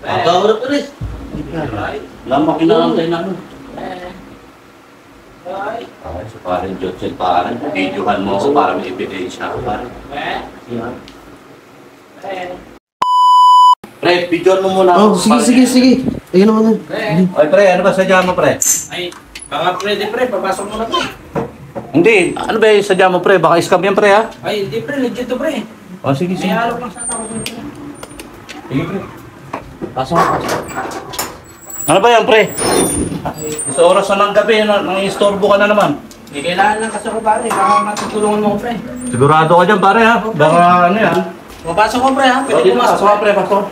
Magkawala pa rin. Lama kinakantay na ano. Ay, so parang Jotzel, parang videohan mo ako para may ebidensya ako parang. Pre, videohan mo muna Oh, ako. sige, sige, sige. Ayun naman na. Oy, pre, ano ba sadya mo, pre? Ay, baka pwede pre, papasok mo na pre. Hindi, ano ba yung sadya mo, pre? Baka scam yan, pre, ha? Ay, hindi pre, legit to pre. O, sige, May alok lang sana ako pre. Sige, pre. Pasok ako. Ano ba yan, pre? Sa oras na ng gabi, na, nang istorbo ka na naman. May kailangan lang kasi ako pare, baka matutulungan mo ko pre. Sigurado ka dyan, pare, ha? Baka ano yan. Papasok ko pre ha, pwede dito, pumasok pasok ka, pre, pasok.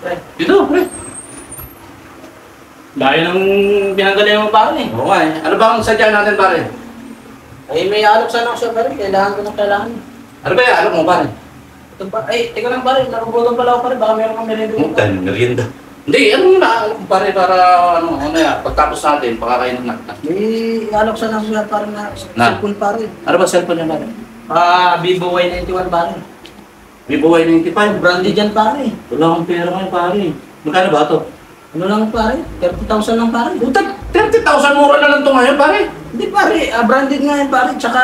Pre. Dito, pre. Dahil ng pinanggalingan mo pare. Oo nga eh. Ano ba ang sadya natin, pare? Ay, may alok sana ako siya pare, kailangan ko ng kailangan. Ano ba yan? Alam mo, pare? Pa, ay, teka lang pare, nakugutom pala ako pare, baka meron kang merienda Ang tayo, merienda. Hindi, ano na, ano, pare, para, ano, ano yan, pagtapos natin, pakakainin natin. May alok sana ako siya pare na, Na? cellphone pare. Ano ba cellphone niya, pare? Ah, Vivo Y91 pare. Vivo Y95. Branded yan pare. Wala akong pera ngayon, pare. Magkano ba ito? Ano lang pare? 30,000 lang pare. Puta, 30,000 mura na lang ito ngayon, pare. Hindi pare, ah, branded nga yan pare. Tsaka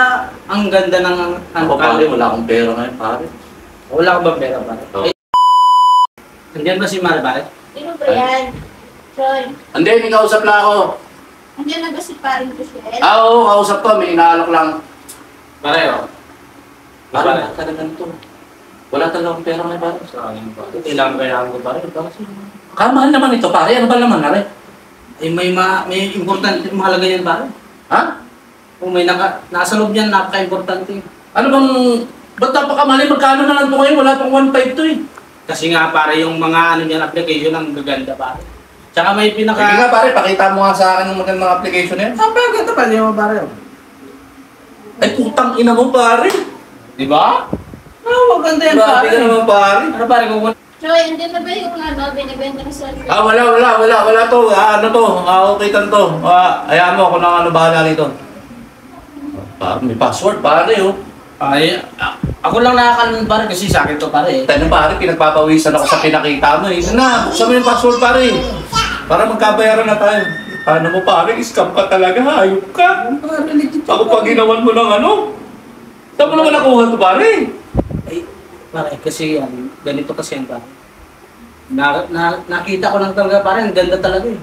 ang ganda ng Ako, pare, wala akong pera ngayon, pare. Wala ka ba pera pare? Oo. Nandiyan ba si pare? Sino ba yan? Troy, Hindi, may kausap na ako. andyan na ba si paring Giselle? Ah, oo, kausap ko, may inaalok lang. Pare oh. Pare, Pare. wala talaga nito. Wala talaga akong pera ngayon, pare. Sayang pare. Kailangan kailangan ko pare. Kasi, Kamahal naman ito, pare. Ano ba naman, pare? eh, may, ma, may importante mahalaga yan pare. Ha? Kung may naka, nasa loob yan, napaka-importante. Ano bang... Ba't napakamali? Magkano na lang ito ngayon? Wala pang 1.5 to eh. Kasi nga pare, yung mga ano niyan, application ang gaganda pare. Tsaka may Sige nga pinaka... pare, pakita mo nga sa akin yung magandang application na yan. Ang ganda pa, di mo pare. Ay, putang ina mo pare. Di ba? Ah, maganda yan Grabe pare. ka naman pare. Ano pare, kung Troy, andyan na ba yung ano, binibenta ng cellphone? Ah, wala, wala, wala, wala to. Ah, ano to? Ah, okay tan to. Ah, ayaw mo ako na ano bahala nito. Ah, may password pare oh. Ay, a- ako lang nakakalan pare kasi sa akin to pare. Tayo pare, pinagpapawisan ako sa pinakita mo eh. Na, buksan mo yung password pare. Para magkabayaran na tayo. Paano mo pare? Scam ka talaga, hayop ka. Pare, legit Ako pa ginawan mo ng ano? Saan mo naman nakuha to pare? Ay, pare, kasi yan, ganito kasi yan pare. Na, na, nakita ko lang talaga pare, ang ganda talaga eh.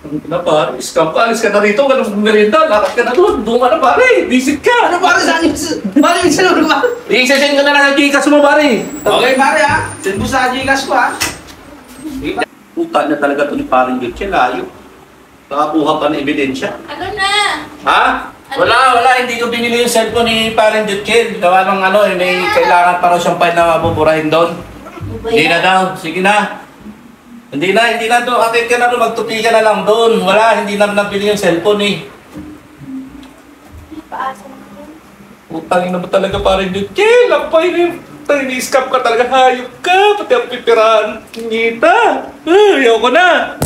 Na pare, scam ka, alis ka na rito, ganun merienda, lakad ka na doon, doon ka na pare, visit ka. Ano pare, saan yung, pare, yung sinuro ba? I-send ka na lang ang Gcash mo pare. Okay pare ha, send mo sa Gcash ko ha. Puta na talaga ito ni paring Gutierrez, layo. Nakakuha pa ng ebidensya. Ano na? Ha? Wala, wala. Hindi ko binili yung cellphone ni Parang Jutchel. Gawa ng ano, eh, may kailangan pa raw siyang file na mabuburahin doon. Ano Hindi na daw. Sige na. Hindi na, hindi na doon. Akit ka na doon. Magtupi ka na lang doon. Wala, hindi na nabili yung cellphone eh. Paasa na yun. Utangin na ba talaga Parang Jutchel? Lampay na yung tayo ni-scam ka talaga. Hayop ka. Pati ang pipirahan. Ngita. Ay, ayoko na.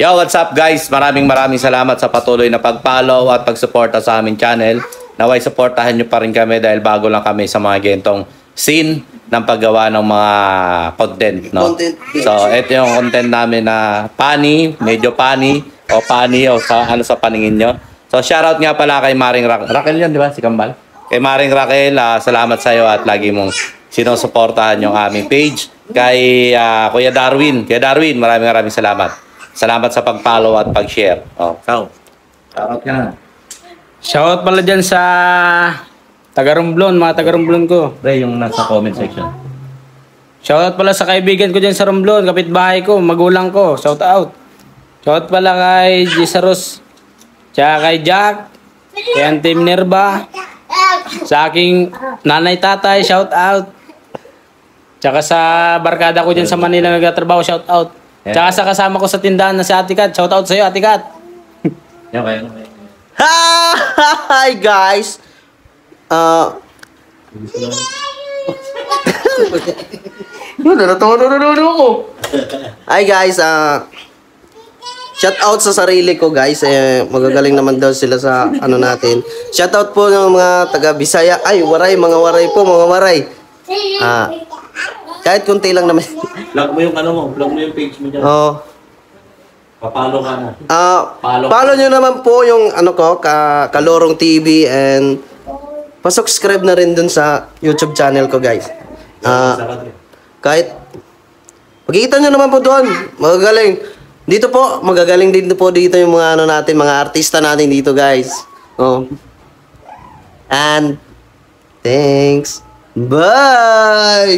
Yo, what's up guys? Maraming maraming salamat sa patuloy na pag-follow at pag-suporta sa aming channel. Naway suportahan nyo pa rin kami dahil bago lang kami sa mga gentong scene ng paggawa ng mga content. No? Content. So, ito yung content namin na pani, medyo pani, o pani, o sa, ano sa paningin nyo. So, shoutout nga pala kay Maring Ra- Raquel yan, di ba? Si Kambal. Kay Maring Raquel, ah, salamat sa iyo at lagi mong sinusuportahan yung aming page. Kay ah, Kuya Darwin. Kuya Darwin, maraming maraming salamat. Salamat sa pag-follow at pag-share. Oh, ikaw. Shoutout ka na. Shoutout pala dyan sa taga-Romblon, mga taga-Romblon ko. Pre, yung nasa comment section. Shoutout pala sa kaibigan ko dyan sa Romblon, kapitbahay ko, magulang ko. Shout out. Shoutout pala kay Jisaros, tsaka kay Jack, kay Auntie Minerva, sa aking nanay tatay, shout out. Tsaka sa barkada ko dyan sa Manila nagtatrabaho, shout out. Tsaka sa kasama ko sa tindahan na si Ate Kat, shout out sa iyo Ate Kat. Yan kayo. Hi guys! Ah... Yun, natawa na na ako. Hi guys, ah... shout out sa sarili ko guys. Eh, magagaling naman daw sila sa ano natin. Shout out po ng mga taga Bisaya. Ay, waray, mga waray po, mga waray. Ah... Kahit kunti lang naman. Vlog mo yung ano mo, vlog mo yung page mo dyan. Oo. Papalo ka na. Ah, Follow. follow nyo naman po yung ano ko, ka, Kalorong TV and pa-subscribe na rin dun sa YouTube channel ko, guys. Ah, kahit Makikita nyo naman po doon. Magagaling. Dito po, magagaling din po dito yung mga ano natin, mga artista natin dito, guys. Oh. And thanks. Bye.